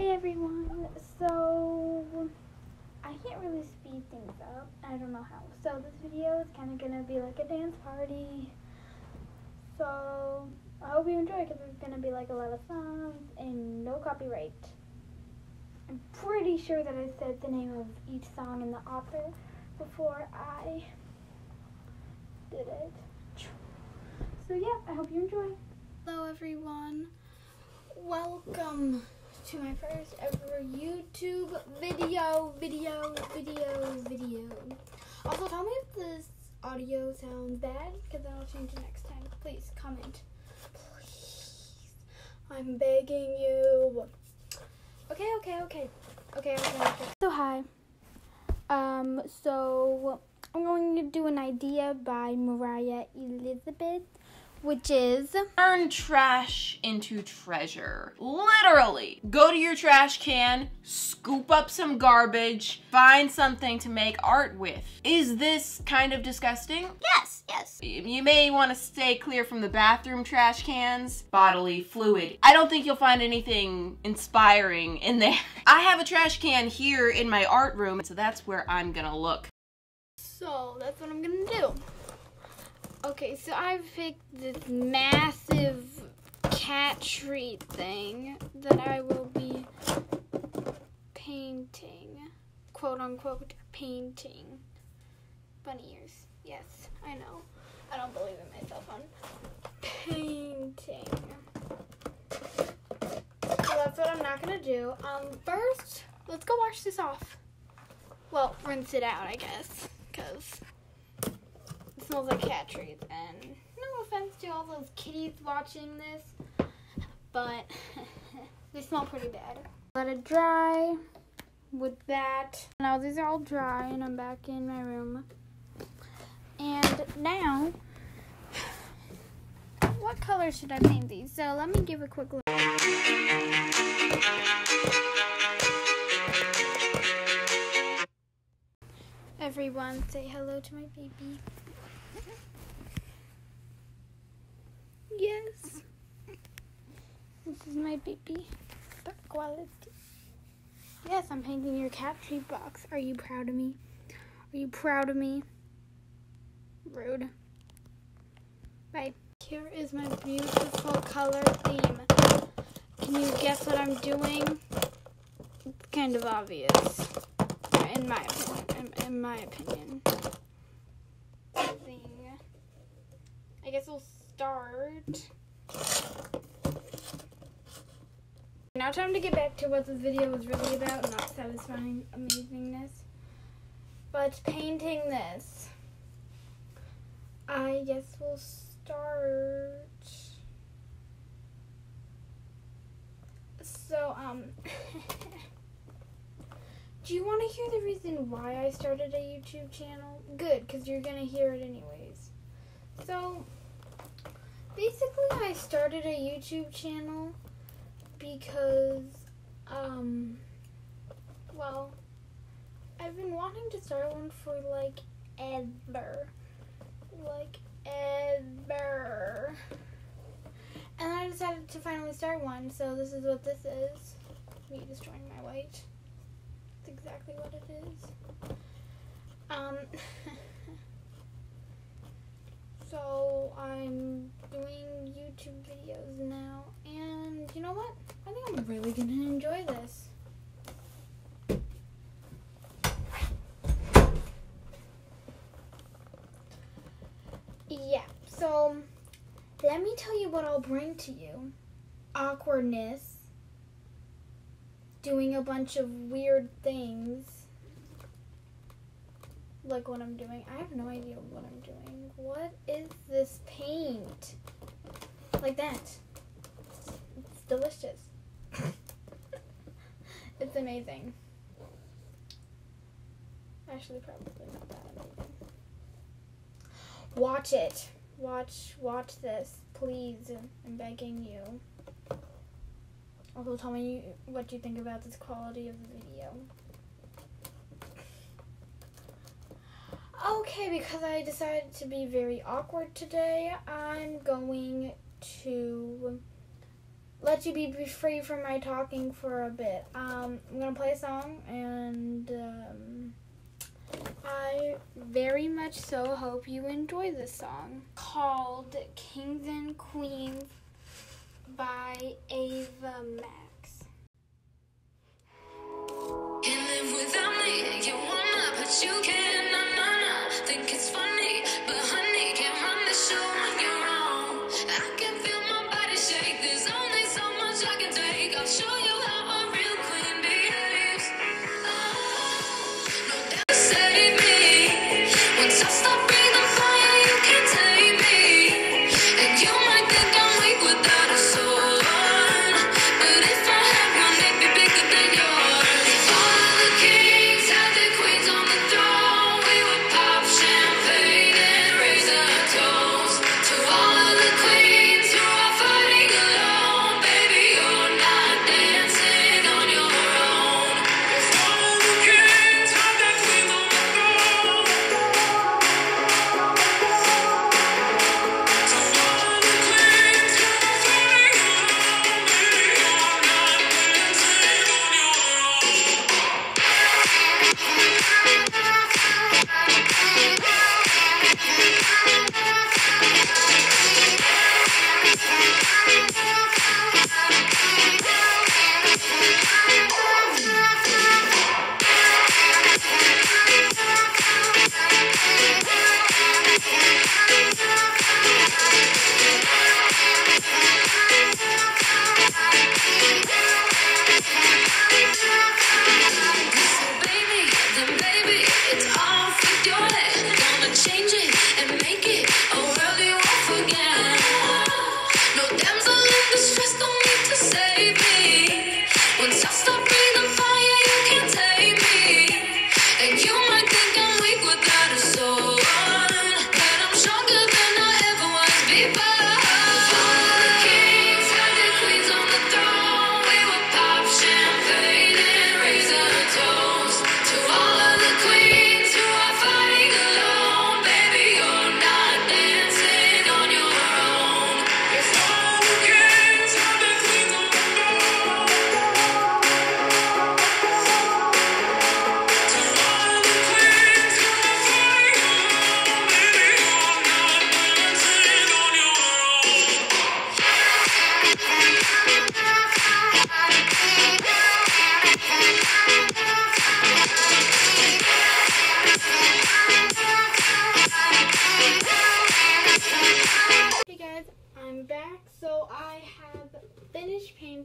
Hey everyone, so I can't really speed things up. I don't know how. So this video is kind of gonna be like a dance party. So I hope you enjoy because there's gonna be like a lot of songs and no copyright. I'm pretty sure that I said the name of each song and the author before I did it. So yeah, I hope you enjoy. Hello everyone. Welcome to my first ever YouTube video, video, video, video. Also, tell me if this audio sounds bad, because then I'll change it next time. Please comment. Please. I'm begging you. Okay, okay, okay. Okay, okay, okay. So, hi. Um, so I'm going to do an idea by Moriah Elizabeth which is turn trash into treasure. Literally. Go to your trash can, scoop up some garbage, find something to make art with. Is this kind of disgusting? Yes, yes. You may want to stay clear from the bathroom trash cans, bodily fluid. I don't think you'll find anything inspiring in there. I have a trash can here in my art room, so that's where I'm gonna look. So that's what I'm gonna do. Okay, so I've picked this massive cat tree thing that I will be painting, quote unquote, painting. Bunny ears. Yes, I know. I don't believe in myself on painting. So that's what I'm not gonna do. Um, first, let's go wash this off. Well, rinse it out, I guess, because smells like cat treats. And no offense to all those kitties watching this, but they smell pretty bad. Let it dry with that. Now these are all dry and I'm back in my room. And now, what color should I paint these? So let me give a quick look. Everyone say hello to my baby. Yes. This is my baby. But quality. Yes, I'm painting your cat tree box. Are you proud of me? Are you proud of me? Rude. Bye. Here is my beautiful color theme. Can you guess what I'm doing? It's kind of obvious. In my opinion. In, in my opinion. I guess we'll start. Now time to get back to what this video was really about, not satisfying amazingness, but painting this. I guess we'll start. So, um, do you want to hear the reason why I started a YouTube channel? Good, because you're going to hear it anyways. So, basically I started a YouTube channel because, um, well, I've been wanting to start one for like ever. Like ever. And I decided to finally start one, so this is what this is. Me destroying my white. That's exactly what it is. Um, so I'm doing YouTube videos now, and you know what? I think I'm really gonna enjoy this. Yeah, so let me tell you what I'll bring to you. Awkwardness, doing a bunch of weird things, like what I'm doing. I have no idea what I'm doing. What this paint? Like that. It's delicious. it's amazing. Actually, probably not that amazing. Watch it. Watch, watch this, please. I'm begging you. Also, tell me what you think about this quality of the video. Okay, because I decided to be very awkward today, I'm going to let you be free from my talking for a bit. Um, I'm gonna play a song, and um, I very much so hope you enjoy this song called "Kings and Queens" by Ava Max.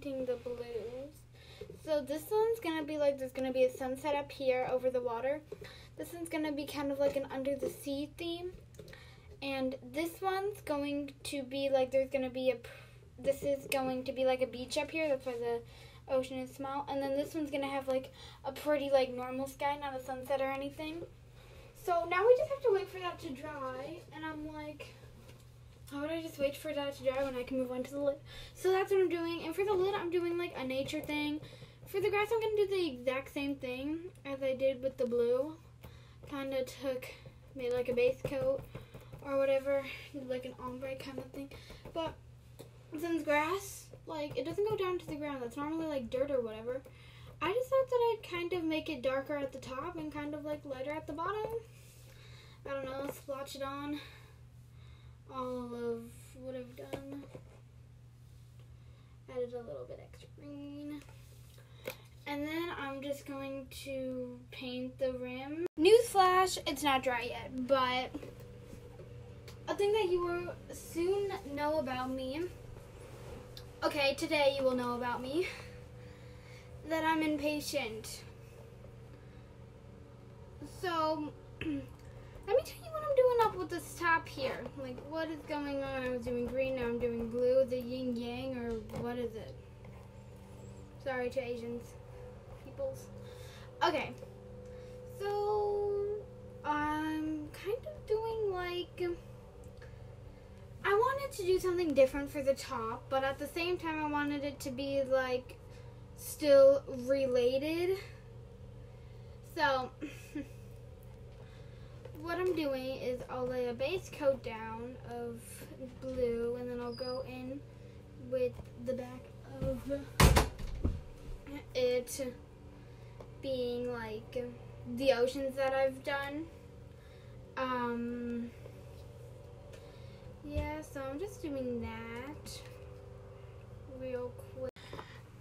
Painting the blues. So this one's gonna be like there's gonna be a sunset up here over the water. This one's gonna be kind of like an under the sea theme. And this one's going to be like there's gonna be a this is going to be like a beach up here. That's why the ocean is small. And then this one's gonna have like a pretty like normal sky, not a sunset or anything. So now we just have to wait for that to dry. And I'm like, how would I just wait for that to dry when I can move on to the lid? So that's what I'm doing. And for the lid, I'm doing like a nature thing. For the grass, I'm going to do the exact same thing as I did with the blue. Kind of took, made like a base coat or whatever, like an ombre kind of thing. But since grass, like, it doesn't go down to the ground. That's normally like dirt or whatever. I just thought that I'd kind of make it darker at the top and kind of like lighter at the bottom. I don't know, splotch it on all of what I've done. Added a little bit extra green. And then I'm just going to paint the rim. Newsflash, it's not dry yet, but a thing that you will soon know about me. Okay, today you will know about me. That I'm impatient. So, let me tell you doing up with this top here. Like, what is going on? I was doing green, now I'm doing blue. The yin yang, or what is it? Sorry to Asians. Peoples. Okay. So, I'm kind of doing like. I wanted to do something different for the top, but at the same time, I wanted it to be like still related. So, what I'm doing is I'll lay a base coat down of blue and then I'll go in with the back of it being like the oceans that I've done. Um, yeah, so I'm just doing that real quick.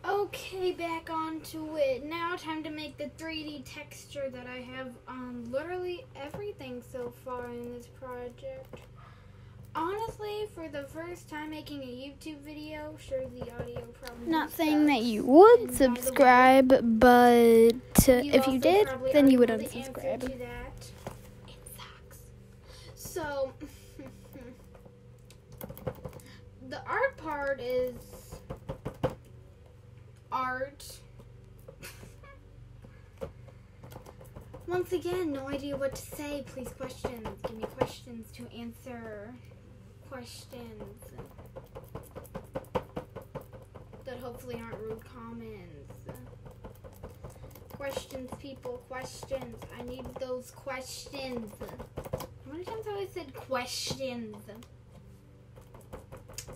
Okay, back onto it. Now time to make the 3D texture that I have on literally everything so far in this project. Honestly, for the first time making a YouTube video, sure the audio probably Not saying that you would And the way, subscribe, but uh, if you did, then you would already know the answer unsubscribe. to that. It sucks. So, the art part is art. Once again, no idea what to say. Please, questions. Give me questions to answer. Questions that hopefully aren't rude comments. Questions, people, questions. I need those questions. How many times have I said questions?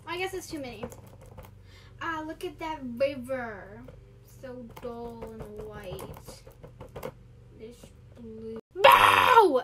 I guess it's too many. Ah, look at that river. So dull and white. This blue. Bow!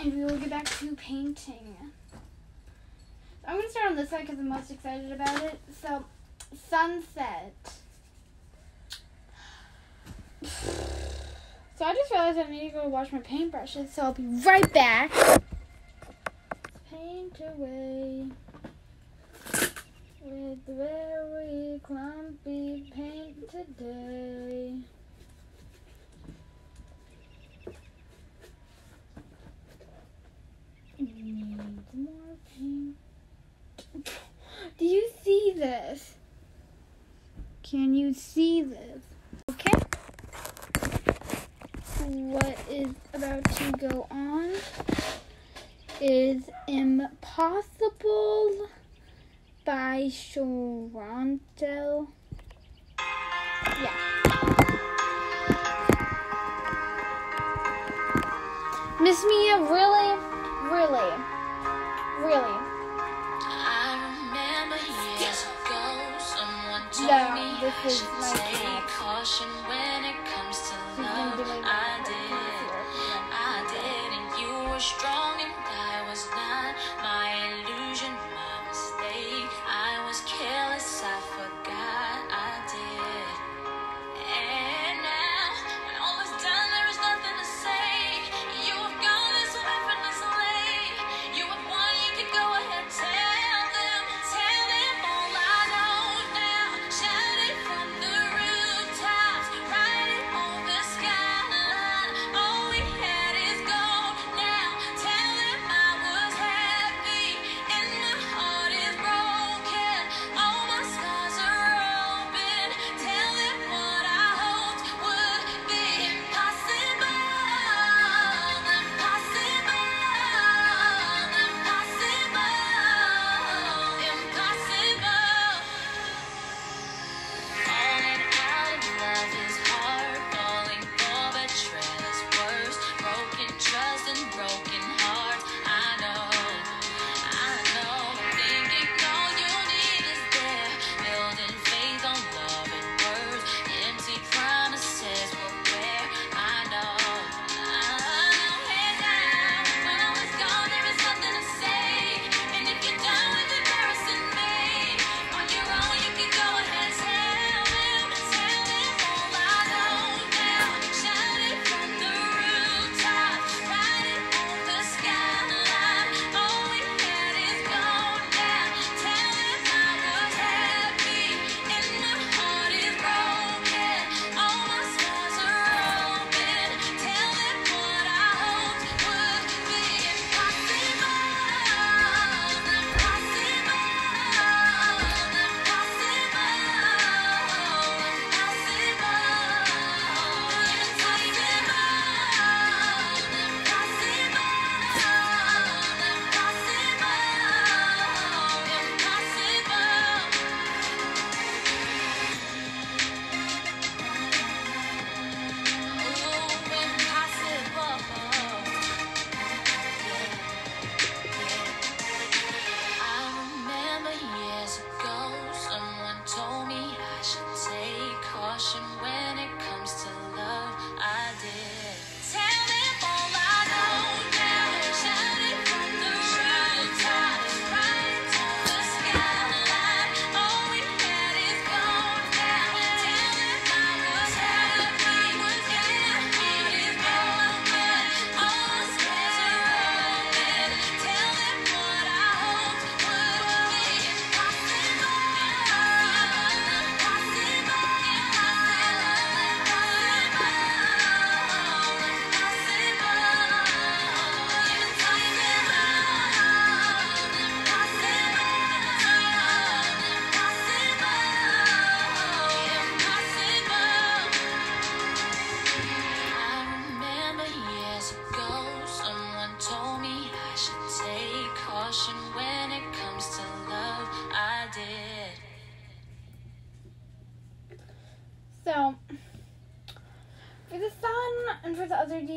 And we will get back to painting. I'm gonna start on this side because I'm most excited about it. So, sunset. So I just realized I need to go wash my paintbrushes, so I'll be right back. Paint away with very clumpy paint today. Do you see this? Can you see this? Okay. What is about to go on is Impossible by Toronto. Yeah. Miss Mia, really? Really. Really. Ago, no, this is my cat. Caution when it comes to love.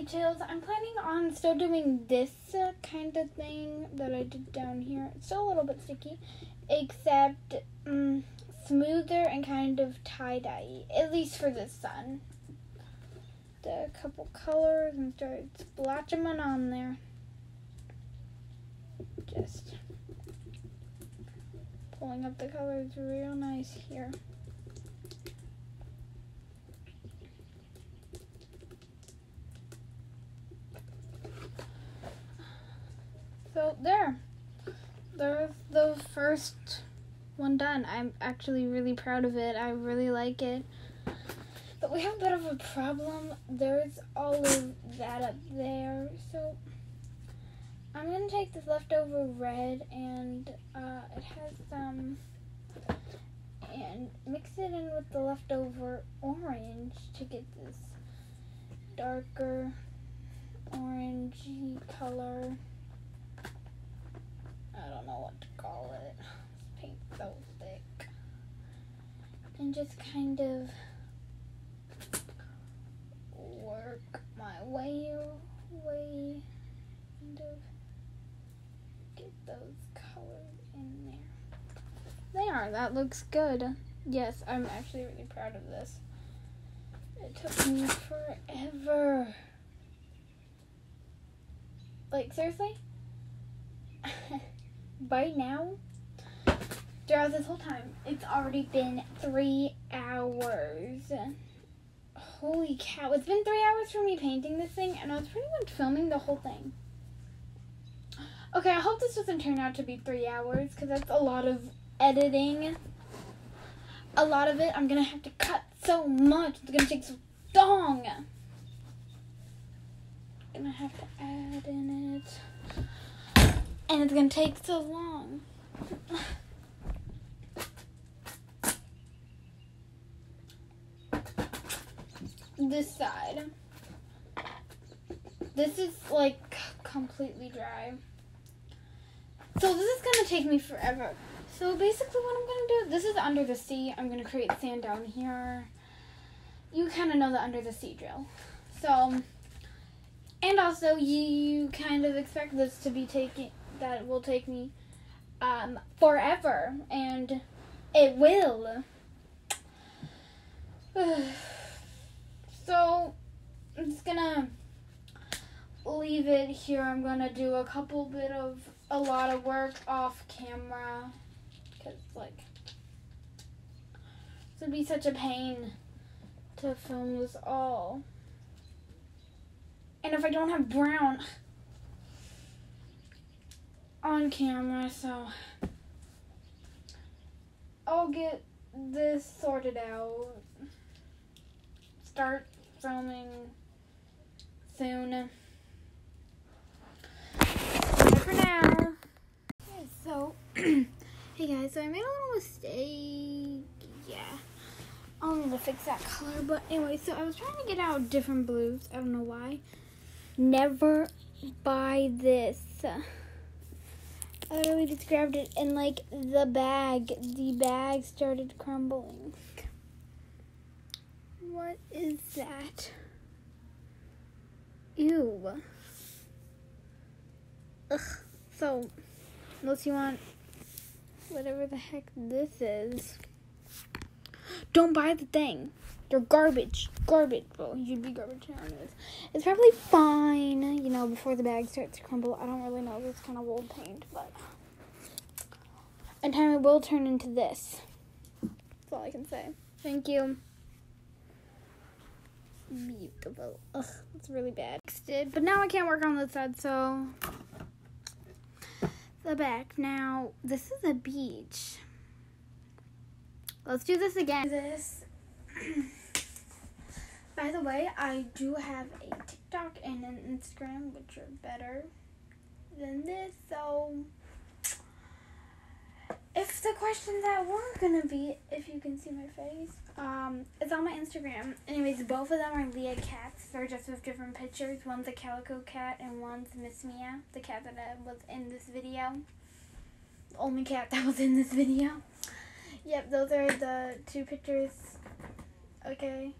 details. I'm planning on still doing this uh, kind of thing that I did down here. It's still a little bit sticky, except um, smoother and kind of tie-dye, at least for the sun. The couple colors and started splotching one on there. Just pulling up the colors real nice here. So there, there's the first one done. I'm actually really proud of it. I really like it. But we have a bit of a problem. There's all of that up there. So I'm going to take this leftover red and uh, it has some, and mix it in with the leftover orange to get this darker orangey color. I don't know what to call it. This paint's so thick. And just kind of work my way way kind of get those colors in there. There, that looks good. Yes, I'm actually really proud of this. It took me forever. Like seriously? right now, throughout this whole time, it's already been three hours. Holy cow. It's been three hours for me painting this thing, and I was pretty much filming the whole thing. Okay, I hope this doesn't turn out to be three hours, because that's a lot of editing. A lot of it, I'm going to have to cut so much. It's going to take so long. Gonna have to add in it. And it's gonna take so long. this side. This is like completely dry. So this is gonna take me forever. So basically what I'm gonna do, this is under the sea. I'm gonna create sand down here. You kind of know the under the sea drill. So, and also you kind of expect this to be taking, that will take me um, forever. And it will. so, I'm just gonna leave it here. I'm gonna do a couple bit of a lot of work off camera because like this would be such a pain to film this all. And if I don't have brown on camera, so I'll get this sorted out. Start filming soon. For now. So, hey guys, so I made a little mistake. Yeah. I'll need to fix that color. But anyway, so I was trying to get out different blues. I don't know why. Never buy this. I literally just grabbed it and like the bag, the bag started crumbling. What is that? Ew. Ugh. So, unless you want whatever the heck this is, don't buy the thing. They're garbage. Garbage. Well, you'd be garbage anyways. It's probably fine, you know, before the bag starts to crumble. I don't really know. It's kind of old paint, but in time it will turn into this. That's all I can say. Thank you. Beautiful. Ugh, that's really bad. But now I can't work on this side, so the back. Now this is a beach. Let's do this again. This. By the way, I do have a TikTok and an Instagram, which are better than this. So, if the questions that we're gonna be, if you can see my face, um, it's on my Instagram. Anyways, both of them are Leah cats. They're just with different pictures. One's a calico cat and one's Miss Mia, the cat that was in this video. The only cat that was in this video. Yep, those are the two pictures. Okay.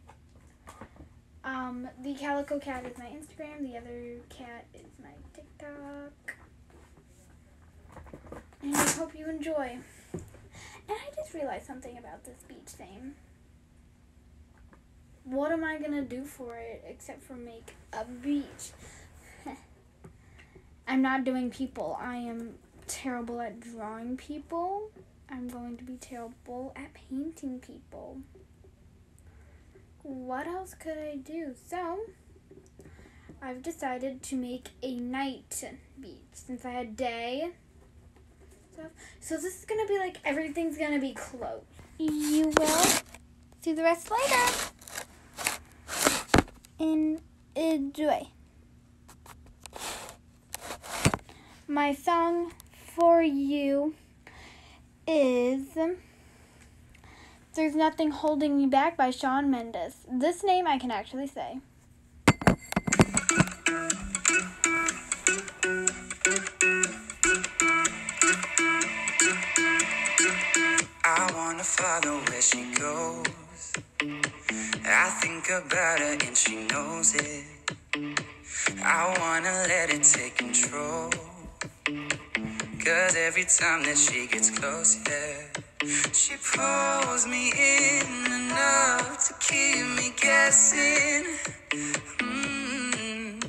Um, the calico cat is my Instagram. The other cat is my TikTok. And I hope you enjoy. And I just realized something about this beach thing. What am I gonna do for it except for make a beach? I'm not doing people. I am terrible at drawing people. I'm going to be terrible at painting people. What else could I do? So, I've decided to make a night beach since I had day stuff. So this is gonna be like everything's gonna be closed. You will see the rest later. Enjoy. My song for you is There's Nothing Holding Me Back by Shawn Mendes. This name I can actually say. I wanna follow where she goes. I think about her and she knows it. I wanna let it take control. Cause every time that she gets close, yeah, she pulls me in enough to keep me guessing. Mm.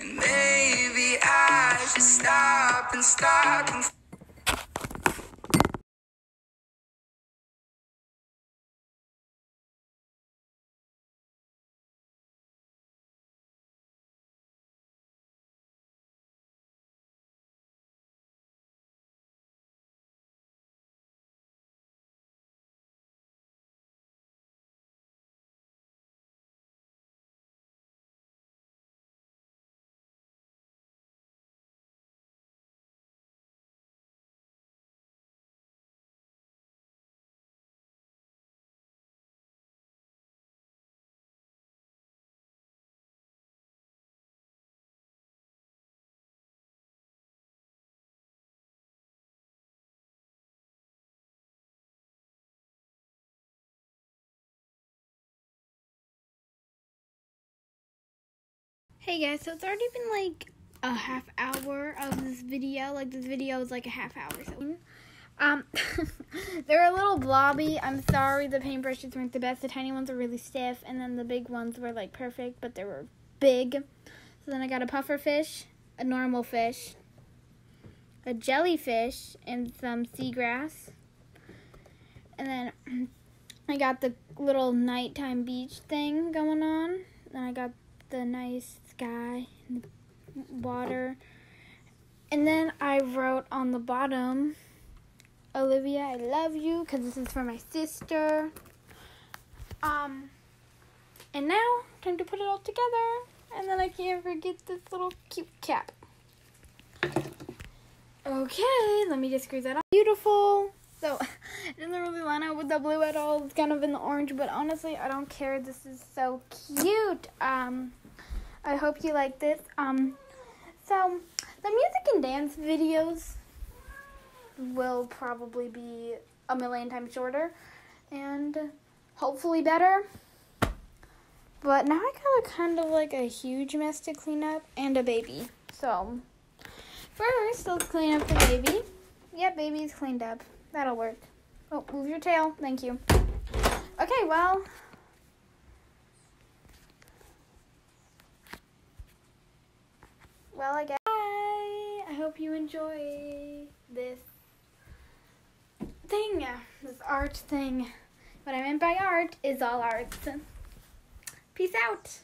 And maybe I should stop and start. conf- Hey guys, so it's already been like a half hour of this video. Like this video is like a half hour. So, um, they're a little blobby. I'm sorry, the paintbrushes weren't the best. The tiny ones are really stiff, and then the big ones were like perfect, but they were big. So then I got a puffer fish, a normal fish, a jellyfish, and some seagrass. And then I got the little nighttime beach thing going on. Then I got the nice sky the water. And then I wrote on the bottom, Olivia, I love you, because this is for my sister. Um, and now, time to put it all together. And then I can't forget this little cute cap. Okay, let me just screw that on. Beautiful. So, it doesn't really line up with the blue at all. It's kind of in the orange, but honestly, I don't care. This is so cute. Um, I hope you like this. Um, so, the music and dance videos will probably be a million times shorter and hopefully better. But now I got a kind of like a huge mess to clean up and a baby. So, first, let's clean up the baby. Yep, baby's cleaned up. That'll work. Oh, move your tail. Thank you. Okay, well. Well, I guess. Bye. I hope you enjoy this thing, uh, this art thing. What I meant by art is all arts. Peace out.